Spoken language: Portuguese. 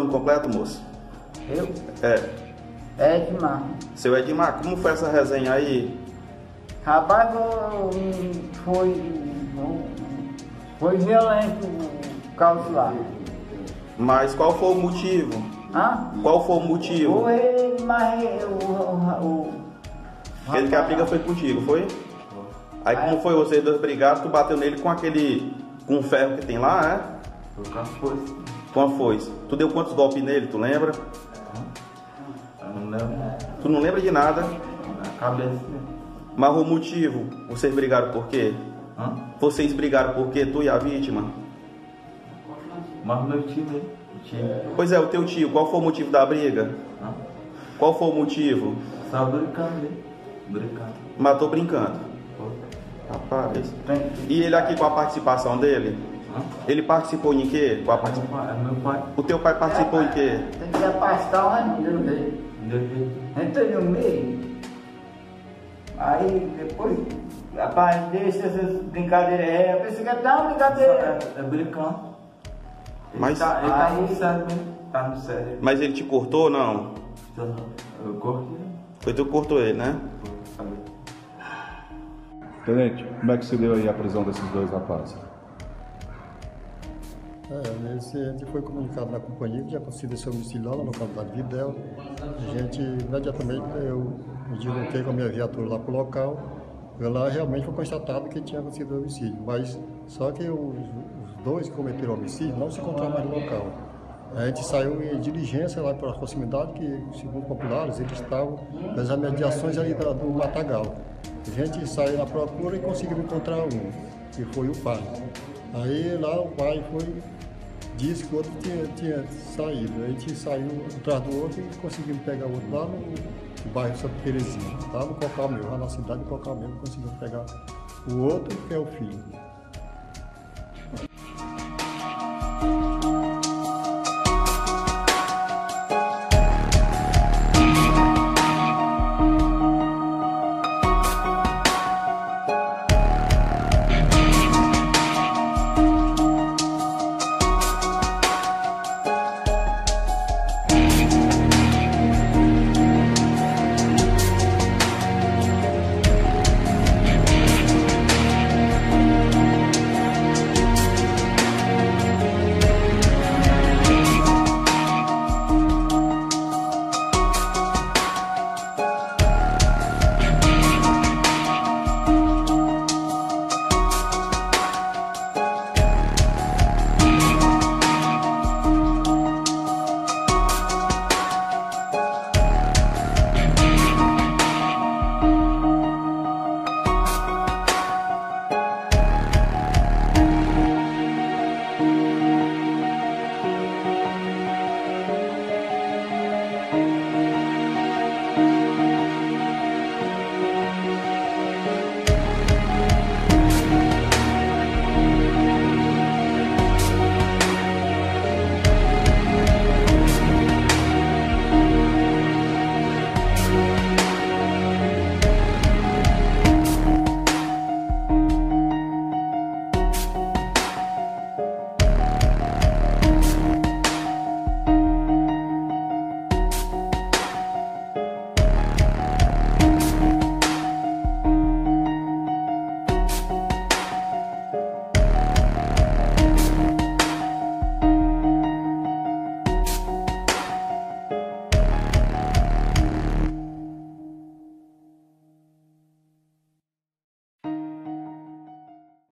nome completo, moço? Eu? É. Edmar. Seu Edmar, como foi essa resenha aí? Rapaz, foi. Foi violento o caos lá. Mas qual foi o motivo? Hã? Qual foi o motivo? Ou ele, mas o. o, o Ele que a briga foi contigo, foi? Aí como foi vocês dois brigaram, tu bateu nele com aquele. com o ferro que tem lá, é? Foi com a foice. Com a foice. Tu deu quantos golpes nele, tu lembra? Eu não lembro. Tu não lembra de nada, Na cabeça. mas o motivo, vocês brigaram por quê? Hã? Vocês brigaram por quê, tu e a vítima? Mas meu time, o time. Pois é, o teu tio, qual foi o motivo da briga? Hã? Qual foi o motivo? Só brincando, né? Brincando. Matou brincando. Rapaz. E ele aqui com a participação dele? Hã? Ele participou em quê? Com a É meu pai. É. O teu pai participou em quê? Tem que afastar o amigo dele. Meu jeito. Entrei no meio. Aí depois, rapaz, deixa essas brincadeiras aí. Eu pensei que era uma brincadeira. É, é brincando. Ele Mas- Tá, ele tá Aí- no sério mesmo. Tá no sério. Mas ele te cortou ou não? Eu cortei. Foi tu que cortou ele, né? Tenente, como é que se deu aí a prisão desses dois rapazes? É, gente foi comunicado na companhia que já conseguiu esse homicídio lá na localidade de Videl. A gente, imediatamente, eu me desloquei com a minha viatura lá para o local. Lá realmente foi constatado que tinha acontecido homicídio. Mas só que os, os dois que cometeram homicídio não se encontraram mais no local. A gente saiu em diligência lá para a proximidade, que, segundo populares, eles estavam nas imediações ali da- do Matagal. A gente saiu na procura e conseguiu encontrar um, que foi o pai. Aí lá o pai foi disse que o outro tinha, tinha saído. A gente saiu atrás do outro e conseguimos pegar o outro lá no bairro Santa Terezinha, lá no Cocal mesmo, lá na cidade do Cocal mesmo, conseguimos pegar o outro, que é o filho.